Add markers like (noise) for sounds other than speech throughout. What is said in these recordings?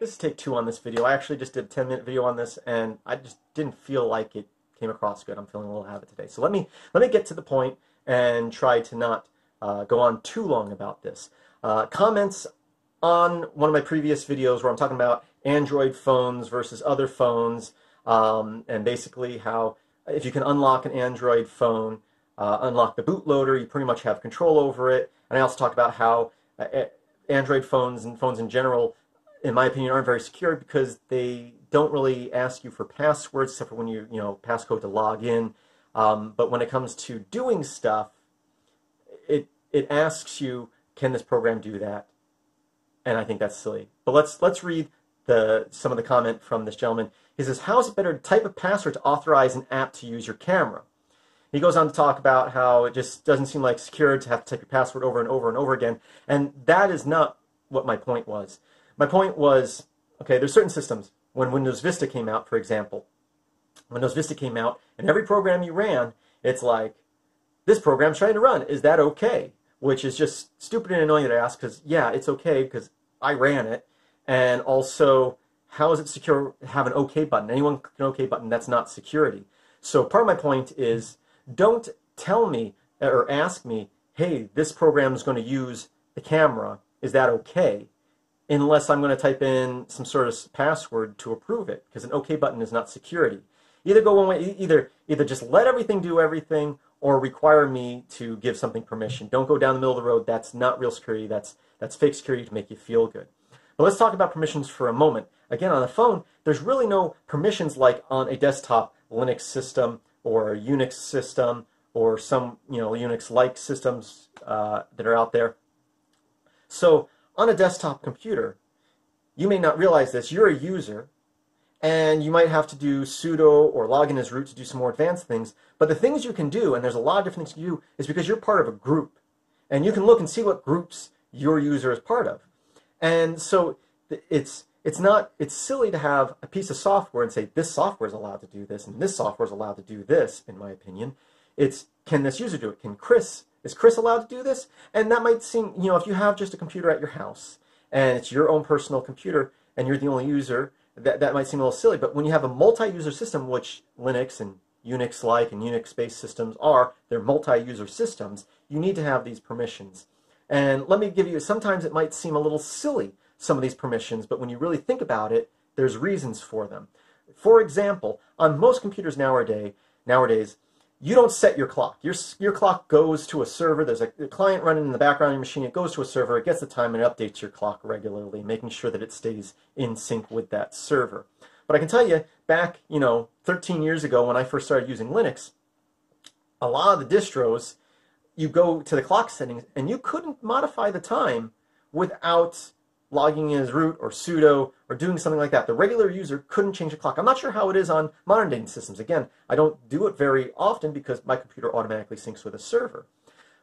This is take two on this video. I actually just did a 10 minute video on this and I just didn't feel like it came across good. I'm feeling a little habit today. So let me, let me get to the point and try to not uh, go on too long about this. Uh, comments on one of my previous videos where I'm talking about Android phones versus other phones um, and basically how if you can unlock an Android phone, uh, unlock the bootloader, you pretty much have control over it. And I also talked about how uh, Android phones and phones in general in my opinion, aren't very secure because they don't really ask you for passwords except for when you, you know, passcode to log in. Um, but when it comes to doing stuff, it it asks you, can this program do that? And I think that's silly. But let's let's read the some of the comment from this gentleman. He says, "How is it better to type a password to authorize an app to use your camera?" He goes on to talk about how it just doesn't seem like secure to have to type your password over and over and over again, and that is not what my point was. My point was, okay, there's certain systems. When Windows Vista came out, for example, Windows Vista came out, and every program you ran, it's like, this program's trying to run. Is that okay? Which is just stupid and annoying to ask because, yeah, it's okay because I ran it. And also, how is it secure have an OK button? Anyone click an OK button, that's not security. So part of my point is don't tell me or ask me, hey, this program is going to use the camera. Is that okay? Unless I'm going to type in some sort of password to approve it, because an OK button is not security. Either go one way, either either just let everything do everything, or require me to give something permission. Don't go down the middle of the road. That's not real security. That's that's fake security to make you feel good. But let's talk about permissions for a moment. Again, on the phone, there's really no permissions like on a desktop Linux system or a Unix system or some you know Unix-like systems uh, that are out there. So on a desktop computer, you may not realize this, you're a user, and you might have to do sudo or login as root to do some more advanced things. But the things you can do, and there's a lot of different things you do, is because you're part of a group. And you can look and see what groups your user is part of. And so it's it's not it's silly to have a piece of software and say this software is allowed to do this and this software is allowed to do this, in my opinion. It's can this user do it? Can Kris is Kris allowed to do this? And that might seem, you know, if you have just a computer at your house and it's your own personal computer and you're the only user, that, that might seem a little silly. But when you have a multi-user system, which Linux and Unix-like and Unix-based systems are, they're multi-user systems, you need to have these permissions. And let me give you, sometimes it might seem a little silly, some of these permissions, but when you really think about it, there's reasons for them. For example, on most computers nowadays, nowadays you don't set your clock. Your, your clock goes to a server. There's a, a, client running in the background of your machine. It goes to a server. It gets the time and it updates your clock regularly, making sure that it stays in sync with that server. But I can tell you, back, you know, 13 years ago when I first started using Linux, a lot of the distros, you go to the clock settings and you couldn't modify the time without logging in as root or sudo or doing something like that. The regular user couldn't change the clock. I'm not sure how it is on modern day systems. Again, I don't do it very often because my computer automatically syncs with a server.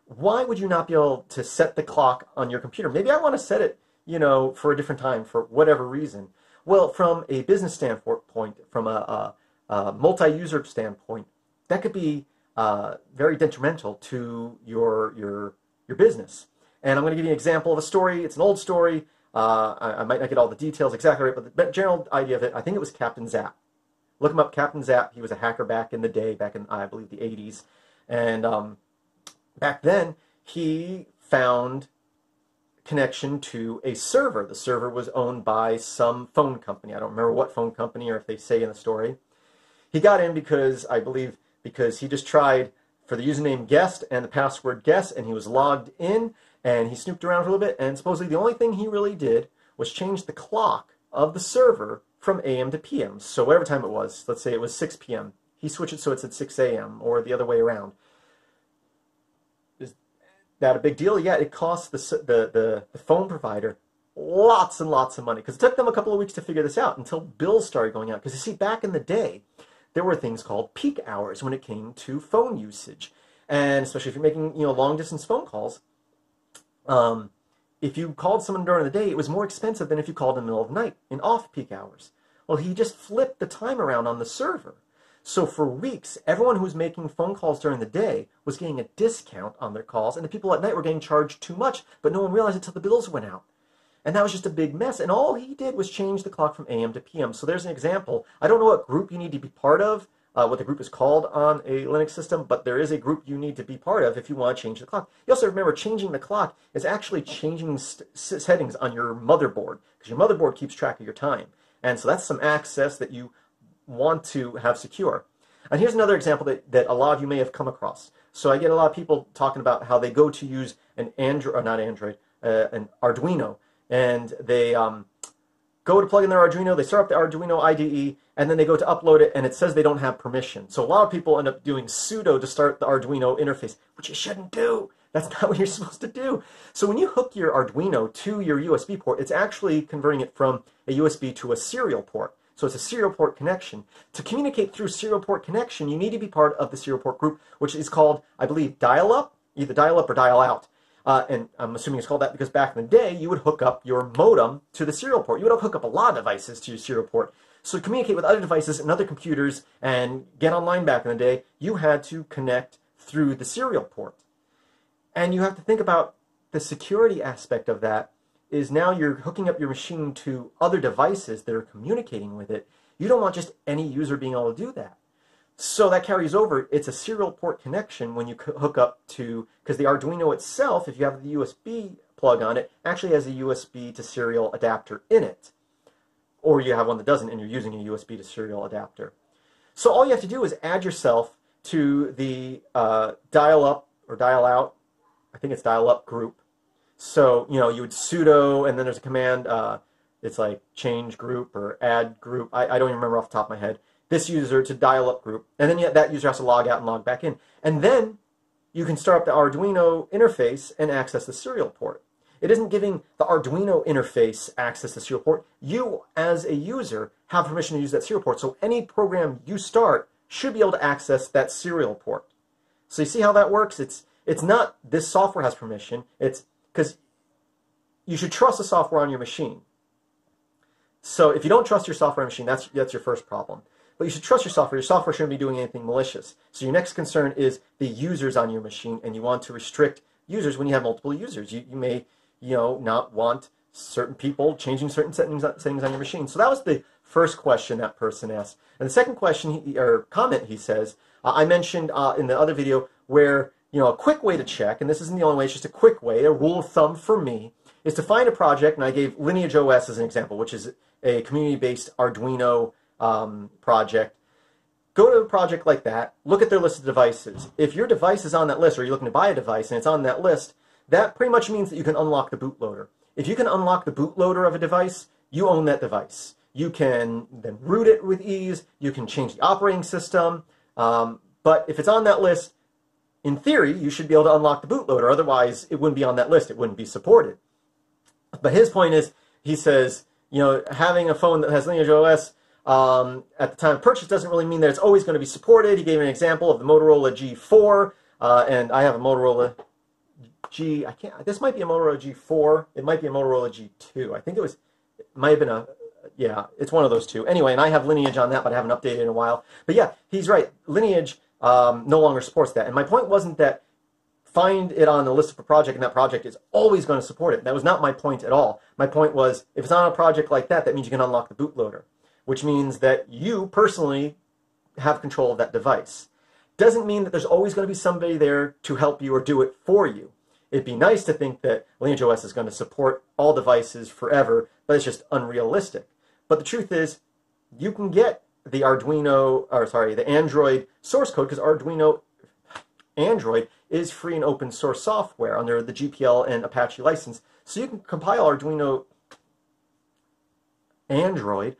Why would you not be able to set the clock on your computer? Maybe I want to set it, you know, for a different time for whatever reason. Well, from a business standpoint, from a, a, a multi-user standpoint, that could be uh, very detrimental to your your your business. And I'm going to give you an example of a story. It's an old story. Uh, I, I, might not get all the details exactly right, but the general idea of it, I think it was Captain Zap. Look him up, Captain Zap. He was a hacker back in the day, back in, I believe, the 80s. And um, back then, he found connection to a server. The server was owned by some phone company. I don't remember what phone company or if they say in the story. He got in because, I believe, because he just tried for the username guest and the password guest, and he was logged in, and he snooped around for a little bit, and supposedly the only thing he really did was change the clock of the server from AM to PM. So whatever time it was, let's say it was 6 PM, he switched it so it's at 6 AM, or the other way around. Is that a big deal? Yeah, it cost the, the, the, the phone provider lots and lots of money, because it took them a couple of weeks to figure this out until bills started going out. Because you see, back in the day, there were things called peak hours when it came to phone usage. And especially if you're making, you know, long distance phone calls, um, if you called someone during the day, it was more expensive than if you called in the middle of the night in off-peak hours. Well, he just flipped the time around on the server. So for weeks, everyone who was making phone calls during the day was getting a discount on their calls, and the people at night were getting charged too much, but no one realized it until the bills went out. And that was just a big mess. And all he did was change the clock from AM to PM. So there's an example. I don't know what group you need to be part of, uh, what the group is called on a Linux system, but there is a group you need to be part of if you want to change the clock. You also remember changing the clock is actually changing settings on your motherboard because your motherboard keeps track of your time. And so that's some access that you want to have secure. And here's another example that, that a lot of you may have come across. So I get a lot of people talking about how they go to use an Android, or not Android, uh, an Arduino, and they um, go to plug in their Arduino, they start up the Arduino IDE, and then they go to upload it, and it says they don't have permission. So a lot of people end up doing sudo to start the Arduino interface, which you shouldn't do. That's (laughs) not what you're supposed to do. So when you hook your Arduino to your USB port, it's actually converting it from a USB to a serial port. So it's a serial port connection. To communicate through serial port connection, you need to be part of the serial port group, which is called, I believe, dial-up, either dial-up or dial-out. Uh, and I'm assuming it's called that because back in the day, you would hook up your modem to the serial port. You would hook up a lot of devices to your serial port. So to communicate with other devices and other computers and get online back in the day, you had to connect through the serial port. And you have to think about the security aspect of that is now you're hooking up your machine to other devices that are communicating with it. You don't want just any user being able to do that. So that carries over. It's a serial port connection when you hook up to, because the Arduino itself, if you have the USB plug on it, actually has a USB to serial adapter in it. Or you have one that doesn't and you're using a USB to serial adapter. So all you have to do is add yourself to the uh, dial up or dial out, I think it's dial up group, so, you know, you would sudo, and then there's a command, uh, it's like change group or add group. I, I don't even remember off the top of my head. This user to dial up group. And then that user has to log out and log back in. And then you can start up the Arduino interface and access the serial port. It isn't giving the Arduino interface access to serial port. You, as a user, have permission to use that serial port. So any program you start should be able to access that serial port. So you see how that works? It's, it's not this software has permission. It's because you should trust the software on your machine. So if you don't trust your software machine, that's, that's your first problem. But you should trust your software. Your software shouldn't be doing anything malicious. So your next concern is the users on your machine, and you want to restrict users when you have multiple users. You, you may you know, not want certain people changing certain settings, settings on your machine. So that was the first question that person asked. And the second question he, or comment he says, uh, I mentioned uh, in the other video where you know, a quick way to check, and this isn't the only way, it's just a quick way, a rule of thumb for me, is to find a project, and I gave Lineage OS as an example, which is a community-based Arduino um, project. Go to a project like that, look at their list of devices. If your device is on that list, or you're looking to buy a device and it's on that list, that pretty much means that you can unlock the bootloader. If you can unlock the bootloader of a device, you own that device. You can then root it with ease, you can change the operating system, um, but if it's on that list, in theory, you should be able to unlock the bootloader. Otherwise, it wouldn't be on that list. It wouldn't be supported. But his point is, he says, you know, having a phone that has Lineage OS um, at the time of purchase doesn't really mean that it's always going to be supported. He gave an example of the Motorola G4, uh, and I have a Motorola G. I can't. This might be a Motorola G4. It might be a Motorola G2. I think it was. It might have been a. Yeah, it's one of those two. Anyway, and I have Lineage on that, but I haven't updated in a while. But yeah, he's right. Lineage um, no longer supports that. And my point wasn't that find it on the list of a project and that project is always going to support it. That was not my point at all. My point was if it's on a project like that, that means you can unlock the bootloader, which means that you personally have control of that device. Doesn't mean that there's always going to be somebody there to help you or do it for you. It'd be nice to think that Lineage OS is going to support all devices forever, but it's just unrealistic. But the truth is, you can get the Arduino, or sorry, the Android source code, because Arduino Android is free and open source software under the GPL and Apache license. So you can compile Arduino Android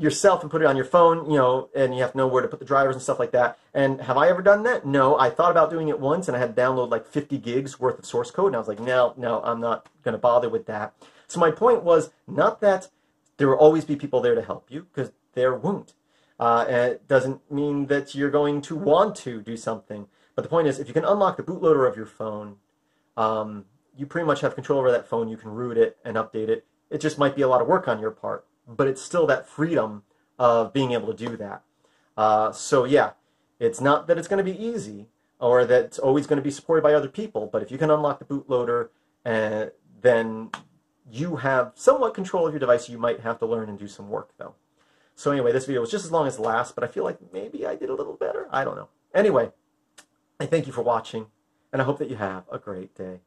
yourself and put it on your phone, you know, and you have to know where to put the drivers and stuff like that. And have I ever done that? No. I thought about doing it once and I had to download like 50 gigs worth of source code and I was like, no, no, I'm not going to bother with that. So my point was not that there will always be people there to help you because there won't. Uh, and it doesn't mean that you're going to want to do something. But the point is, if you can unlock the bootloader of your phone, um, you pretty much have control over that phone. You can root it and update it. It just might be a lot of work on your part, but it's still that freedom of being able to do that. Uh, so yeah, it's not that it's going to be easy or that it's always going to be supported by other people, but if you can unlock the bootloader, uh, then you have somewhat control of your device. You might have to learn and do some work, though. So anyway, this video was just as long as the last, but I feel like maybe I did a little better. I don't know. Anyway, I thank you for watching, and I hope that you have a great day.